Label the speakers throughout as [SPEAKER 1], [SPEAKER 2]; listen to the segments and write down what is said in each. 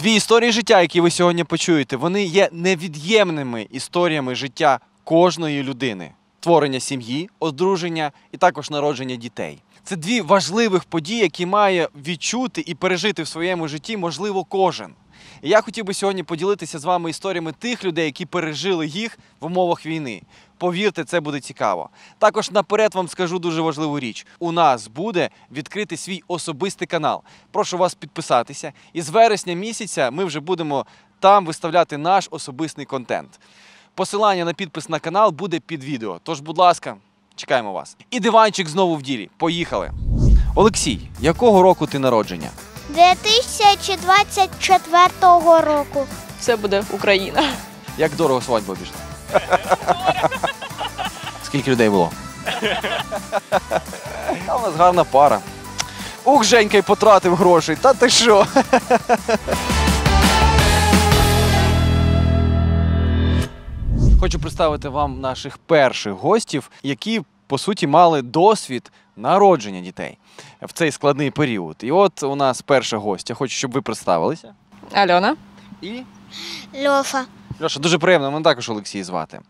[SPEAKER 1] Дві історії життя, які ви сьогодні почуєте, вони є невід'ємними історіями життя кожної людини: творення сім'ї, одруження і також народження дітей. Це дві важливих події, які має відчути і пережити в своєму житті, можливо, кожен. І я хотів би сьогодні поділитися з вами історіями тих людей, які пережили їх в умовах війни. Повірте, це буде цікаво. Також наперед вам скажу дуже важливу річ: у нас буде відкритий свій особистий канал. Прошу вас підписатися. І з вересня місяця ми вже будемо там виставляти наш особистий контент. Посилання на підпис на канал буде під відео. Тож, будь ласка, чекаємо вас. І диванчик знову в ділі. Поїхали. Олексій, якого року ти народження?
[SPEAKER 2] 2024 року.
[SPEAKER 3] Все буде Україна.
[SPEAKER 1] Як дорого свадьба обійшла? Скільки людей було? А у нас гарна пара. Ух, Женька й потратив грошей. Та ти що? Хочу представити вам наших перших гостів, які по суті мали досвід народження дітей в цей складний період. І от у нас перша гостя. Хочу, щоб ви представилися.
[SPEAKER 3] Альона.
[SPEAKER 1] І
[SPEAKER 2] Льоша.
[SPEAKER 1] Льоша, дуже приємно, мене також Олексій звати.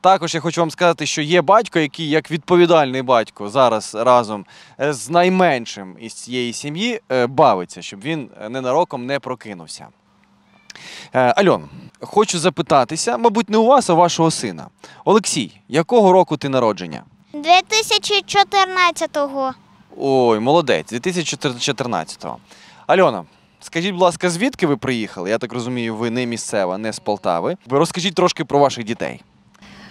[SPEAKER 1] Також я хочу вам сказати, що є батько, який як відповідальний батько зараз разом е, з найменшим із цієї сім'ї е, бавиться, щоб він е, ненароком не прокинувся. Альон, хочу запитатися, мабуть, не у вас, а у вашого сина. Олексій, якого року ти народження?
[SPEAKER 2] 2014-го.
[SPEAKER 1] Ой, молодець, 2014-го. Альона, скажіть, будь ласка, звідки ви приїхали? Я так розумію, ви не місцева, не з Полтави. Розкажіть трошки про ваших дітей.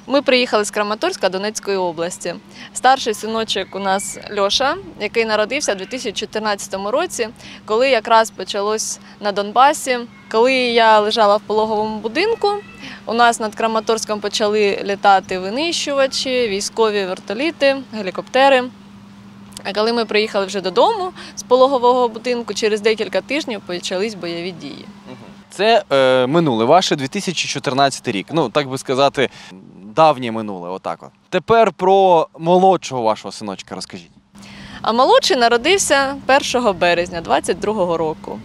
[SPEAKER 3] Ми приїхали з Краматорська Донецької області. Старший синочок у нас Льоша, який народився у 2014 році, коли якраз почалось на Донбасі. Коли я лежала в пологовому будинку, у нас над Краматорськом почали літати винищувачі, військові вертоліти, гелікоптери. А коли ми приїхали вже додому з пологового будинку, через декілька тижнів почались бойові дії.
[SPEAKER 1] Це е, минуле, ваше 2014 рік. Ну, так би сказати, давнє минуле, отак от. Тепер про молодшого вашого синочка розкажіть.
[SPEAKER 3] А молодший народився 1 березня 22-го року.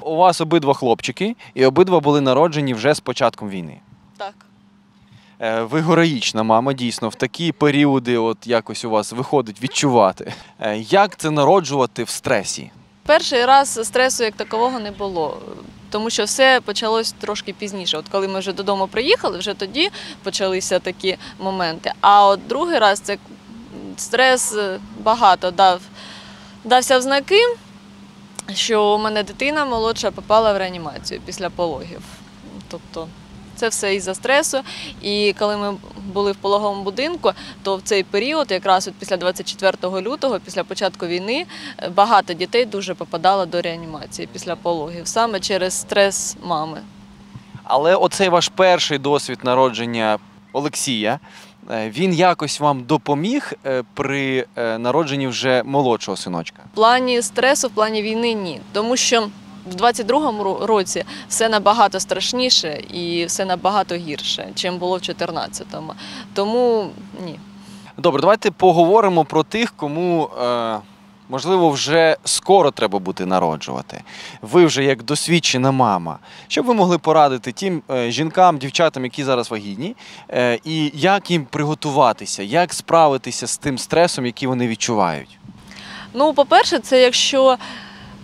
[SPEAKER 1] У вас обидва хлопчики, і обидва були народжені вже з початком війни.
[SPEAKER 3] Так.
[SPEAKER 1] Е, ви героїчна мама, дійсно, в такі періоди, от якось у вас виходить відчувати. Е, як це народжувати в стресі?
[SPEAKER 3] Перший раз стресу як такового не було, тому що все почалось трошки пізніше. От коли ми вже додому приїхали, вже тоді почалися такі моменти. А от другий раз це стрес багато дав, дався в знаки, що у мене дитина молодша попала в реанімацію після пологів. Тобто це все із-за стресу. І коли ми були в пологовому будинку, то в цей період, якраз от після 24 лютого, після початку війни, е, багато дітей дуже попадало до реанімації після пологів, саме через стрес мами.
[SPEAKER 1] Але оцей ваш перший досвід народження Олексія, е, він якось вам допоміг е, при народженні вже молодшого синочка.
[SPEAKER 3] В плані стресу, в плані війни ні. Тому що в 22-му році все набагато страшніше і все набагато гірше, чим було в 14-му. Тому ні.
[SPEAKER 1] Добре, давайте поговоримо про тих, кому е, можливо вже скоро треба буде народжувати. Ви вже як досвідчена мама. Що б ви могли порадити тим е, жінкам, дівчатам, які зараз вагітні, е, і як їм приготуватися, як справитися з тим стресом, який вони відчувають?
[SPEAKER 3] Ну, по-перше, це якщо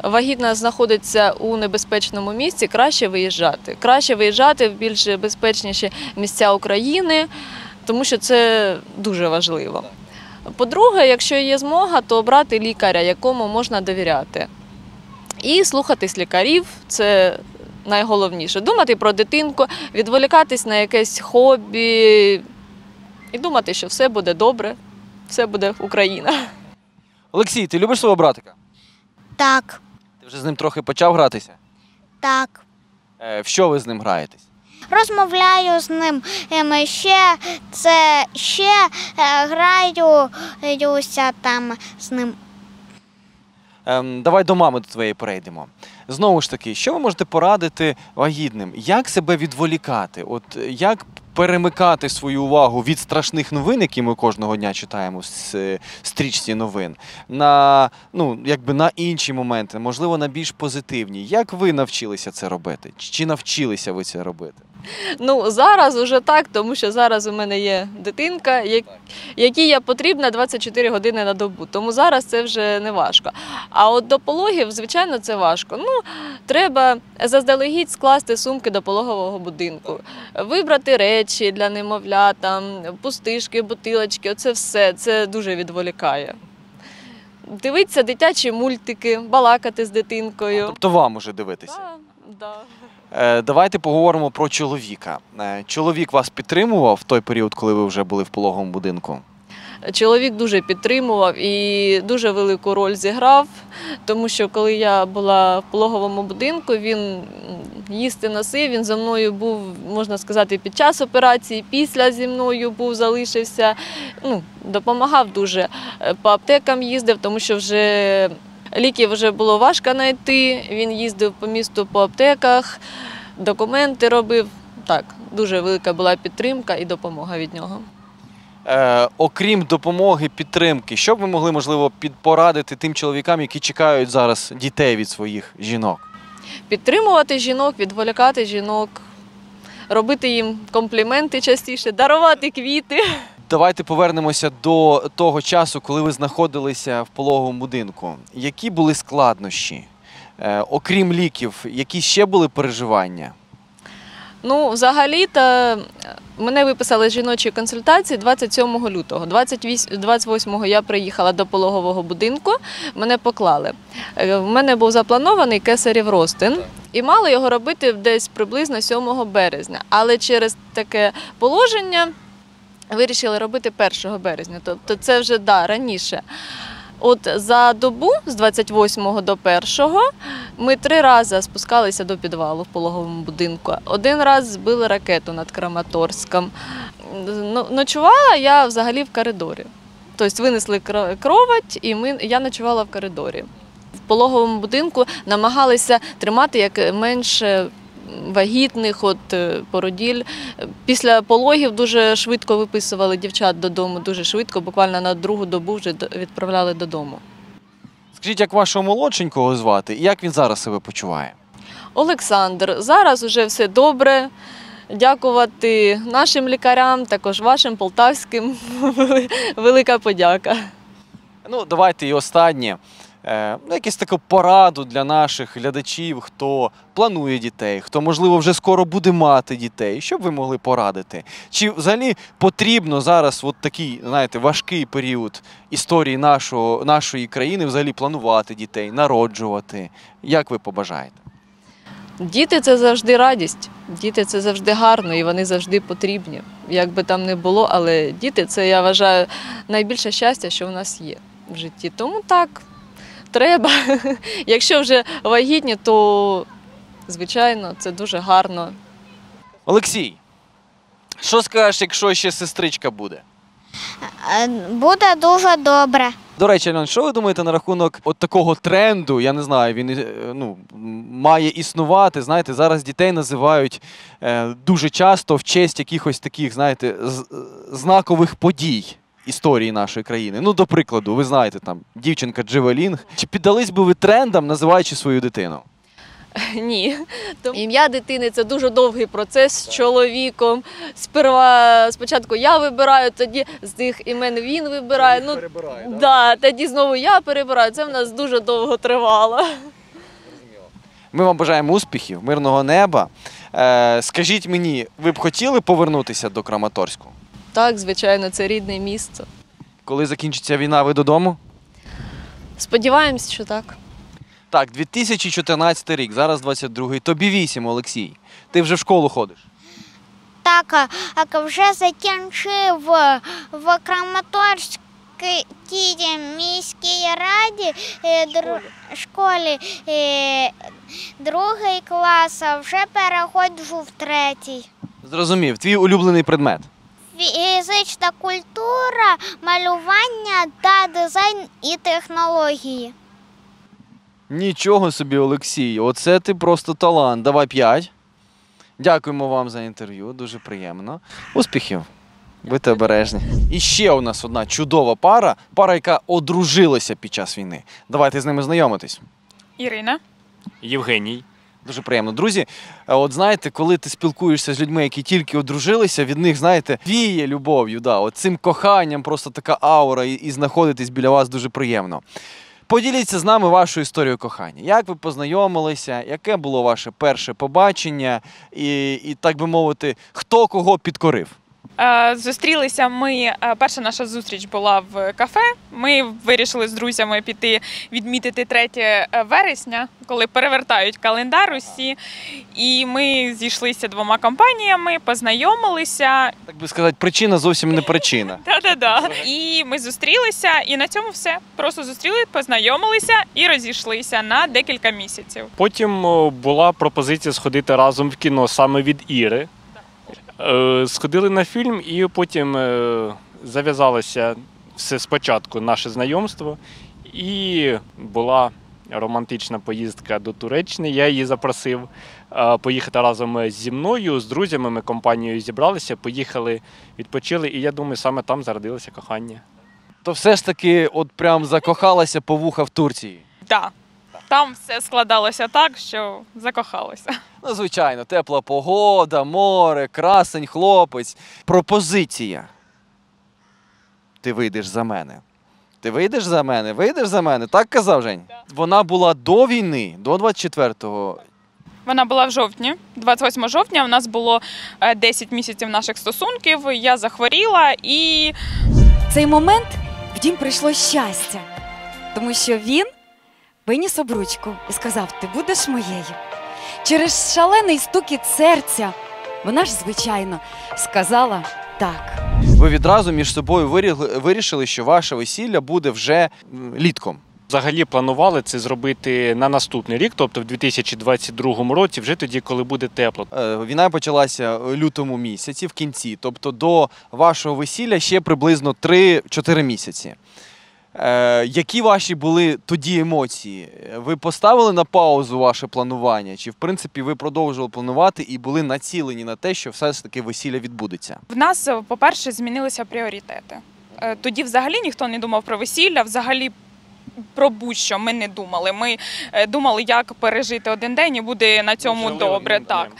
[SPEAKER 3] вагітна знаходиться у небезпечному місці, краще виїжджати. Краще виїжджати в більш безпечніші місця України, тому що це дуже важливо. По-друге, якщо є змога, то обрати лікаря, якому можна довіряти. І слухатись лікарів це найголовніше. Думати про дитинку, відволікатись на якесь хобі і думати, що все буде добре, все буде Україна.
[SPEAKER 1] Олексій, ти любиш свого братика?
[SPEAKER 2] Так,
[SPEAKER 1] вже з ним трохи почав гратися?
[SPEAKER 2] так.
[SPEAKER 1] Е, в що ви з ним граєтесь?
[SPEAKER 2] Розмовляю з ним. Ем, Ще це ще е, граюся там з ним.
[SPEAKER 1] Ем, давай до мами до твоєї перейдемо. Знову ж таки, що ви можете порадити вагітним? Як себе відволікати? От е, як перемикати свою увагу від страшних новин, які ми кожного дня читаємо з с- стрічці новин, на ну якби на інші моменти, можливо, на більш позитивні. Як ви навчилися це робити? Чи навчилися ви це робити?
[SPEAKER 3] Ну зараз уже так, тому що зараз у мене є дитинка, як- якій я потрібна 24 години на добу. Тому зараз це вже не важко. А от до пологів, звичайно, це важко. Ну, треба заздалегідь скласти сумки до пологового будинку, вибрати речі для немовля, там, пустишки, бутилочки, оце все. Це дуже відволікає. Дивитися дитячі мультики, балакати з дитинкою.
[SPEAKER 1] Тобто вам уже дивитися?
[SPEAKER 3] Да, да.
[SPEAKER 1] Е, давайте поговоримо про чоловіка. Е, чоловік вас підтримував в той період, коли ви вже були в пологовому будинку?
[SPEAKER 3] Чоловік дуже підтримував і дуже велику роль зіграв, тому що коли я була в пологовому будинку, він їсти носив, він за мною був, можна сказати, під час операції, після зі мною був, залишився. Ну, допомагав дуже. Е, По аптекам їздив, тому що вже ліків вже було важко знайти. Він їздив по місту по аптеках, документи робив. Так, дуже велика була підтримка і допомога від нього.
[SPEAKER 1] Е, окрім допомоги, підтримки, що б ви могли, можливо, під- порадити тим чоловікам, які чекають зараз дітей від своїх жінок?
[SPEAKER 3] підтримувати жінок, відволікати жінок, робити їм компліменти частіше, дарувати квіти.
[SPEAKER 1] Давайте повернемося до того часу, коли ви знаходилися в пологовому будинку. Які були складнощі? Е, окрім ліків, які ще були переживання?
[SPEAKER 3] Ну, взагалі-то е, мене виписали з жіночої консультації 27 лютого. 28, 28-го я приїхала до пологового будинку, мене поклали. Е, В мене був запланований кесарів ростин. І мали його робити десь приблизно 7 березня. Але через таке положення вирішили робити 1 березня. Тобто це вже да, раніше. От за добу з 28 до 1 ми три рази спускалися до підвалу в пологовому будинку. Один раз збили ракету над Краматорськом. Ну, Ночувала я взагалі в коридорі. Тобто винесли кро- кровать, і ми, я ночувала в коридорі. В пологовому будинку намагалися тримати як менше вагітних, от е, породіль. Після пологів дуже швидко виписували дівчат додому, дуже швидко, буквально на другу добу вже відправляли додому.
[SPEAKER 1] Скажіть, як вашого молодшенького звати і як він зараз себе почуває?
[SPEAKER 3] Олександр, зараз уже все добре. Дякувати нашим лікарям, також вашим полтавським. Велика подяка.
[SPEAKER 1] Ну, давайте і останнє. Е, ну, якусь таку пораду для наших глядачів, хто планує дітей, хто, можливо, вже скоро буде мати дітей. Що б ви могли порадити? Чи взагалі потрібно зараз от такий, знаєте, важкий період історії нашого, нашої країни взагалі планувати дітей, народжувати? Як ви побажаєте?
[SPEAKER 3] Діти це завжди радість, діти це завжди гарно і вони завжди потрібні. Як би там не було, але діти це я вважаю найбільше щастя, що в нас є в житті. Тому так, треба. Якщо вже вагітні, то звичайно це дуже гарно.
[SPEAKER 1] Олексій, що скажеш, якщо ще сестричка буде?
[SPEAKER 2] Е, Буде дуже добре.
[SPEAKER 1] До речі, Альон, що ви думаєте на рахунок от такого тренду? Я не знаю, він е, ну, має існувати. Знаєте, зараз дітей називають е, дуже часто в честь якихось таких, знаєте, з- знакових подій історії нашої країни. Ну, до прикладу, ви знаєте, там дівчинка Джевелінг. Чи піддались би ви трендам, називаючи свою дитину?
[SPEAKER 3] Ні. Тому ім'я дитини це дуже довгий процес з чоловіком. Сперва спочатку я вибираю, тоді з тих імен він вибирає. Ну, да, тоді знову я перебираю. Це в нас дуже довго тривало.
[SPEAKER 1] Ми вам бажаємо успіхів, мирного неба. Е, скажіть мені, ви б хотіли повернутися до Краматорську?
[SPEAKER 3] Так, звичайно, це рідне місце.
[SPEAKER 1] Коли закінчиться війна, ви додому?
[SPEAKER 3] Сподіваємось, що так.
[SPEAKER 1] Так, 2014 рік, зараз 22-й. Тобі 8, Олексій. Ти вже в школу ходиш.
[SPEAKER 2] Так, а- вже закінчив е, в Краматорській міській раді е, дру- школі е, другий клас, а вже переходжу в третій.
[SPEAKER 1] Зрозумів, твій улюблений предмет.
[SPEAKER 2] Фізична культура, малювання та дизайн і технології.
[SPEAKER 1] Нічого собі, Олексій, оце ти просто талант. Давай 5. Дякуємо вам за інтерв'ю, дуже приємно. Успіхів! Будьте обережні. І ще у нас одна чудова пара, пара, яка одружилася під час війни. Давайте з ними знайомитись.
[SPEAKER 4] Ірина.
[SPEAKER 5] Євгеній.
[SPEAKER 1] Дуже приємно. Друзі, е, от знаєте, коли ти спілкуєшся з людьми, які тільки одружилися, від них, знаєте, віє любов'ю. Да, от цим коханням, просто така аура, і, і знаходитись біля вас дуже приємно. Поділіться з нами вашою історією кохання. Як ви познайомилися, яке було ваше перше побачення, і, і так би мовити, хто кого підкорив?
[SPEAKER 4] Е, Зустрілися ми. е, Перша наша зустріч була в кафе. Ми вирішили з друзями піти відмітити 3 вересня, коли перевертають календар усі. І ми зійшлися двома компаніями, познайомилися.
[SPEAKER 1] Так би сказати, причина зовсім не причина.
[SPEAKER 4] Да-да-да. І ми зустрілися, і на цьому все. Просто зустріли, познайомилися і розійшлися на декілька місяців.
[SPEAKER 5] Потім була пропозиція сходити разом в кіно саме від Іри. Е, Сходили на фільм, і потім е, зав'язалося все спочатку наше знайомство. І була романтична поїздка до Туреччини. Я її запросив е, поїхати разом зі мною, з друзями. Ми компанією зібралися, поїхали, відпочили, і я думаю, саме там зародилося кохання.
[SPEAKER 1] То все ж таки, от прям закохалася по вуха в Турції.
[SPEAKER 4] Да. Там все складалося так, що закохалися.
[SPEAKER 1] Ну, звичайно, тепла погода, море, красень, хлопець. Пропозиція. Ти вийдеш за мене. Ти вийдеш за мене, вийдеш за мене. Так казав Жень? Вона була до війни, до 24-го.
[SPEAKER 4] Вона була в жовтні, 28 жовтня. У нас було е, 10 місяців наших стосунків. Я захворіла і
[SPEAKER 6] В цей момент в дім прийшло щастя, тому що він виніс обручку і сказав: Ти будеш моєю. Через шалений стукіт серця вона ж, звичайно, сказала так.
[SPEAKER 1] Ви відразу між собою вирі- вирішили, що ваше весілля буде вже м, літком.
[SPEAKER 5] Взагалі планували це зробити на наступний рік, тобто в 2022 році, вже тоді, коли буде тепло.
[SPEAKER 1] Е, Війна почалася у лютому місяці, в кінці. Тобто до вашого весілля ще приблизно 3-4 місяці. Е, які ваші були тоді емоції? Ви поставили на паузу ваше планування? Чи в принципі ви продовжували планувати і були націлені на те, що все ж таки весілля відбудеться?
[SPEAKER 4] в нас, е, по-перше, змінилися пріоритети. Е, Тоді взагалі ніхто не думав про весілля, взагалі. Про будь-що ми не думали. Ми е, думали, як пережити один день і буде на цьому
[SPEAKER 5] Жили
[SPEAKER 4] добре.
[SPEAKER 5] одним
[SPEAKER 4] Так.
[SPEAKER 5] днем.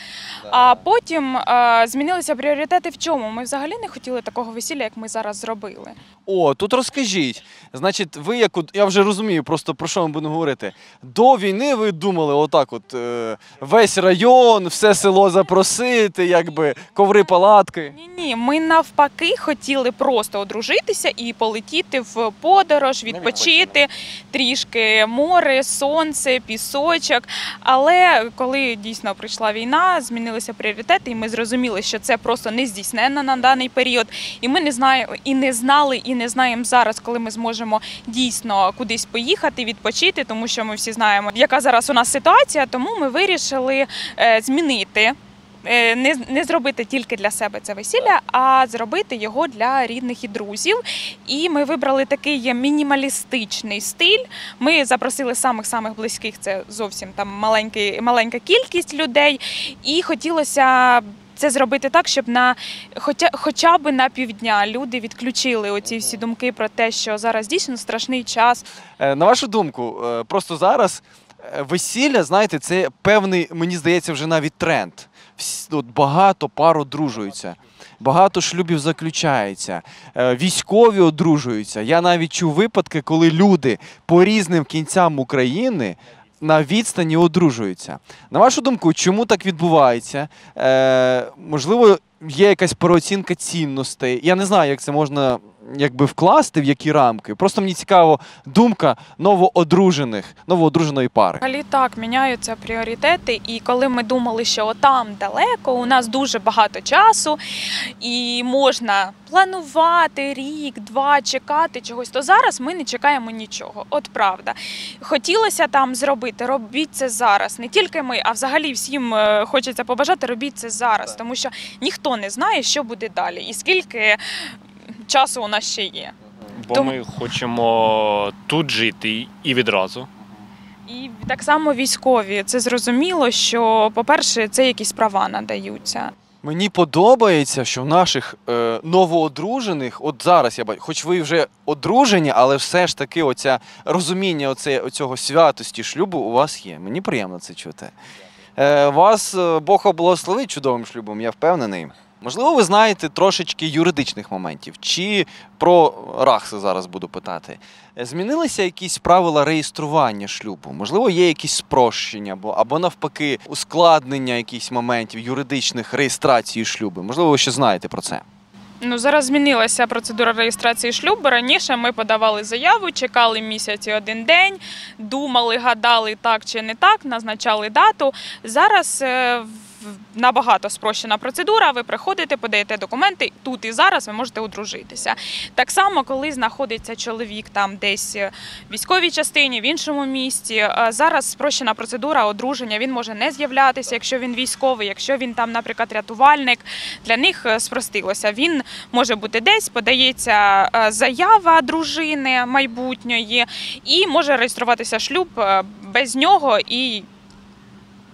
[SPEAKER 4] А потім е, змінилися пріоритети в чому? Ми взагалі не хотіли такого весілля, як ми зараз зробили.
[SPEAKER 1] О, тут розкажіть. Значить, ви як от, я вже розумію, просто про що ми будемо говорити. До війни ви думали, отак, от е, весь район, все село запросити, якби коври палатки.
[SPEAKER 4] Ні, ні, ми навпаки хотіли просто одружитися і полетіти в подорож, відпочити трішки море, сонце, пісочок. Але коли дійсно прийшла війна, змінилися пріоритети, і ми зрозуміли, що це просто не здійсненно на даний період. І ми не знаємо і не знали, і не знаємо зараз, коли ми зможемо дійсно кудись поїхати, відпочити, тому що ми всі знаємо, яка зараз у нас ситуація. Тому ми вирішили е, змінити не, не зробити тільки для себе це весілля, а зробити його для рідних і друзів. І ми вибрали такий мінімалістичний стиль. Ми запросили самих-самих близьких, це зовсім там маленький, маленька кількість людей. І хотілося. Це зробити так, щоб на хоча, хоча б на півдня люди відключили оці всі думки про те, що зараз дійсно страшний час.
[SPEAKER 1] Е, На вашу думку, е, просто зараз е, весілля, знаєте, це певний, мені здається, вже навіть тренд. От багато пар одружуються, багато шлюбів заключається, е, військові одружуються. Я навіть чув випадки, коли люди по різним кінцям України. На відстані одружуються. На вашу думку, чому так відбувається? Е, можливо, є якась переоцінка цінностей. Я не знаю, як це можна якби вкласти в які рамки. Просто мені цікаво думка новоодружених, новоодруженої пари.
[SPEAKER 4] Взагалі так міняються пріоритети, і коли ми думали, що там далеко, у нас дуже багато часу, і можна планувати рік, два, чекати чогось, то зараз ми не чекаємо нічого. От правда. Хотілося там зробити, робіть це зараз. Не тільки ми, а взагалі всім е, хочеться побажати, робіть це зараз, тому що ніхто не знає, що буде далі, і скільки часу у нас ще є.
[SPEAKER 5] Бо
[SPEAKER 4] Тому-
[SPEAKER 5] ми хочемо тут жити і відразу.
[SPEAKER 4] І так само військові. Це зрозуміло, що, по-перше, це якісь права надаються.
[SPEAKER 1] Мені подобається, що в наших е, новоодружених, от зараз я бачу, хоч ви вже одружені, але все ж таки оця розуміння оце, оцього святості шлюбу у вас є. Мені приємно це чути. Е, вас е, Бог облагословить чудовим шлюбом, я впевнений. Можливо, ви знаєте трошечки юридичних моментів, чи про рахси зараз буду питати. Е, Змінилися якісь правила реєстрування шлюбу? Можливо, є якісь спрощення або, або навпаки ускладнення якихось моментів юридичних реєстрації шлюбу? Можливо, ви ще знаєте про це.
[SPEAKER 4] Ну зараз змінилася процедура реєстрації шлюбу. Раніше ми подавали заяву, чекали місяць і один день, думали, гадали так чи не так, назначали дату. Зараз е, в- набагато спрощена процедура. Ви приходите, подаєте документи тут і зараз ви можете одружитися. Так само, коли знаходиться чоловік там десь в військовій частині, в іншому місті. е, Зараз спрощена процедура одруження. Він може не з'являтися, якщо він військовий, якщо він там, наприклад, рятувальник. Для них е, спростилося. Він може бути десь, подається е, заява дружини майбутньої, і може реєструватися шлюб без нього і.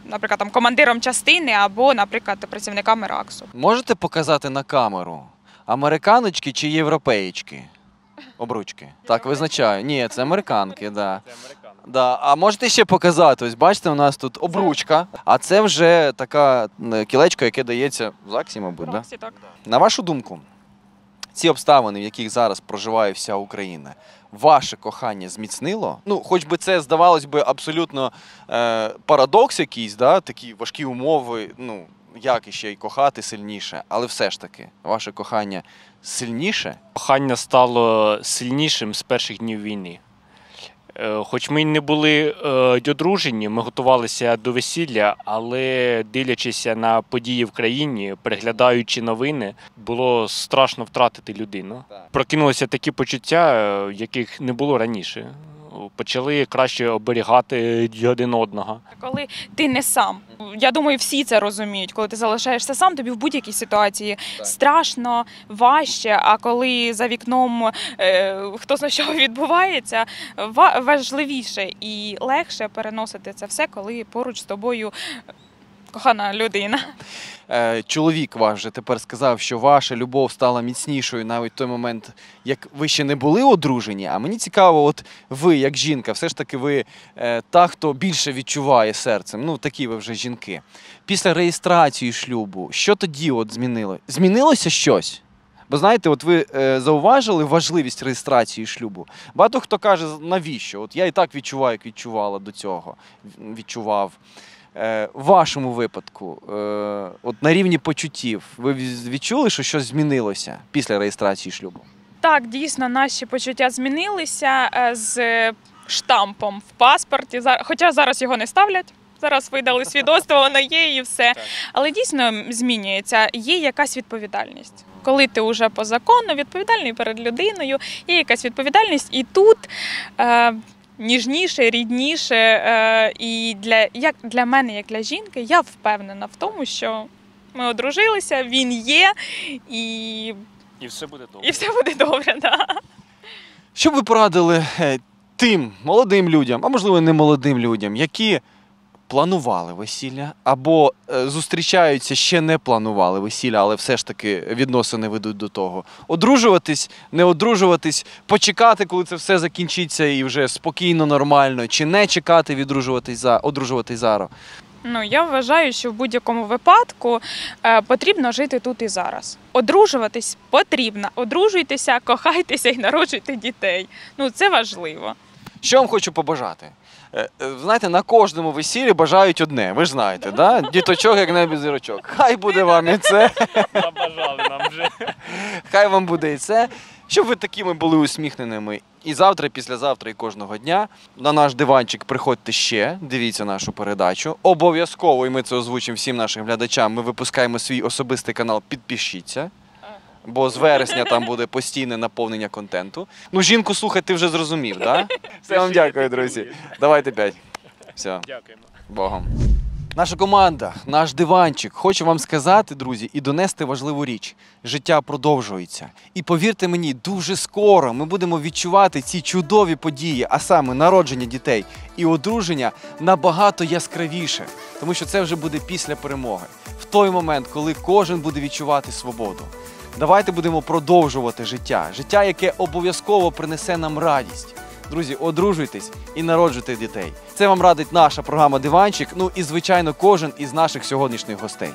[SPEAKER 4] Наприклад, там командиром частини або, наприклад, працівниками РАКСу.
[SPEAKER 1] Можете показати на камеру американочки чи європеєчки? Обручки. Так, визначаю. Ні, це американки, да. Да. А можете ще показати? Ось бачите, у нас тут обручка, а це вже така м, кілечко, яке дається в ЗАГСі, мабуть. Да?
[SPEAKER 4] Так.
[SPEAKER 1] На вашу думку, ці обставини, в яких зараз проживає вся Україна, ваше кохання зміцнило? Ну, хоч би це здавалось би абсолютно е, парадокс якийсь, да? такі важкі умови, ну, як іще й кохати сильніше, але все ж таки, ваше кохання сильніше?
[SPEAKER 5] Кохання стало сильнішим з перших днів війни. Е, Хоч ми не були е, одружені, ми готувалися до весілля, але дивлячись на події в країні, переглядаючи новини, було страшно втратити людину. Прокинулися такі почуття, е, яких не було раніше. Почали краще оберігати один одного.
[SPEAKER 4] Коли ти не сам. Я думаю, всі це розуміють. Коли ти залишаєшся сам, тобі в будь-якій ситуації
[SPEAKER 1] Так.
[SPEAKER 4] страшно, важче. А коли за вікном е, хто зна що відбувається, ва- важливіше і легше переносити це все, коли поруч з тобою кохана людина.
[SPEAKER 1] Е, чоловік ваш вже тепер сказав, що ваша любов стала міцнішою навіть в той момент, як ви ще не були одружені. А мені цікаво, от ви, як жінка, все ж таки ви е, та, хто більше відчуває серцем. Ну, такі ви вже жінки. Після реєстрації шлюбу, що тоді от змінило? Змінилося щось? Бо знаєте, от ви е, зауважили важливість реєстрації шлюбу. Багато хто каже, навіщо? От я і так відчуваю, як відчувала до цього. Відчував. Е, в вашому випадку, е, от на рівні почуттів, ви відчули, що щось змінилося після реєстрації шлюбу?
[SPEAKER 4] Так, дійсно, наші почуття змінилися е, з штампом в паспорті. Хоча зараз його не ставлять. Зараз видали свідоцтво, воно є і все. Але дійсно змінюється. Є якась відповідальність. Коли ти вже по закону відповідальний перед людиною, є якась відповідальність, і тут е, ніжніше, рідніше. Е, і для, як для мене, як для жінки, я впевнена в тому, що ми одружилися, він є, і,
[SPEAKER 5] І все буде добре.
[SPEAKER 4] і все буде добре. Да.
[SPEAKER 1] Що б ви порадили е, тим молодим людям, а можливо не молодим людям, які планували весілля або е, зустрічаються, ще не планували весілля, але все ж таки відносини ведуть до того. Одружуватись, не одружуватись, почекати, коли це все закінчиться, і вже спокійно, нормально, чи не чекати, відружуватись за одружуватись зараз.
[SPEAKER 4] Ну я вважаю, що в будь-якому випадку е, потрібно жити тут і зараз. Одружуватись потрібно. Одружуйтеся, кохайтеся і народжуйте дітей. Ну це важливо.
[SPEAKER 1] Що вам хочу побажати? Е, е, Знаєте, на кожному весіллі бажають одне. Ви ж знаєте, да? діточок, як небі зірочок. Хай буде вам і це,
[SPEAKER 5] Забажали нам вже.
[SPEAKER 1] хай вам буде і це. Щоб ви такими були усміхненими і завтра, і післязавтра, і кожного дня. На наш диванчик приходьте ще, дивіться нашу передачу. Обов'язково, і ми це озвучимо всім нашим глядачам. Ми випускаємо свій особистий канал. Підпишіться. Бо з вересня там буде постійне наповнення контенту. Ну, жінку слухати ти вже зрозумів, так? Все вам дякую, друзі. Давайте п'ять. Все.
[SPEAKER 5] Дякуємо.
[SPEAKER 1] Богом. Наша команда, наш диванчик, хоче вам сказати, друзі, і донести важливу річ: життя продовжується. І повірте мені, дуже скоро ми будемо відчувати ці чудові події, а саме народження дітей і одруження набагато яскравіше, тому що це вже буде після перемоги, в той момент, коли кожен буде відчувати свободу. Давайте будемо продовжувати життя, життя, яке обов'язково принесе нам радість. Друзі, одружуйтесь і народжуйте дітей. Це вам радить наша програма Диванчик. Ну і звичайно, кожен із наших сьогоднішніх гостей.